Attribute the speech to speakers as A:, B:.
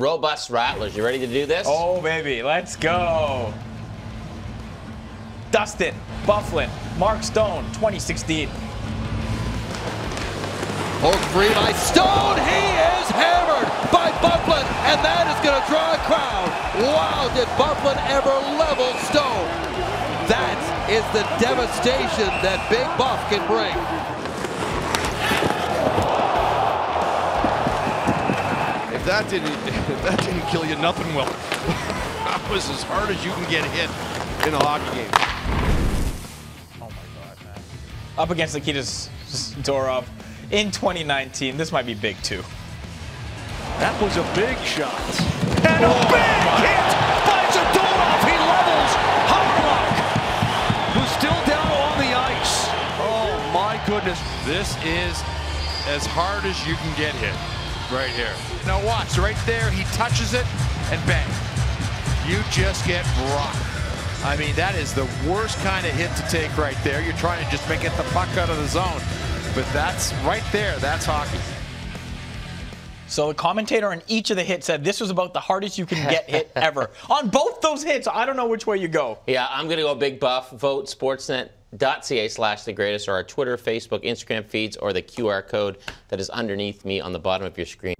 A: Robust Rattlers. You ready to do this?
B: Oh, baby, let's go. Dustin, Byfuglien, Mark Stone, 2016.
C: Hold free by Stone. He is hammered by Byfuglien, and that is going to draw a crowd. Wow, did Byfuglien ever level Stone? That is the devastation that Big Buff can bring.
D: That didn't, that didn't kill you, nothing will. that was as hard as you can get hit in a hockey game.
B: Oh my God, man. Up against Nikita Zadorov in 2019. This might be big too.
E: That was a big shot. And a oh big hit by Zadorov. He levels Hawryluk, who's still down on the ice. Oh my goodness.
D: This is as hard as you can get hit right here. Now watch, right there, he touches it and bang. You just get rocked. I mean, that is the worst kind of hit to take right there. You're trying to just make it the puck out of the zone. But that's right there, that's hockey.
B: So the commentator on each of the hits said this was about the hardest you can get hit ever. on both those hits, I don't know which way you go.
A: Yeah, I'm going to go big buff. Vote sportsnet.ca slash the greatest or our Twitter, Facebook, Instagram feeds or the QR code that is underneath me on the bottom of your screen.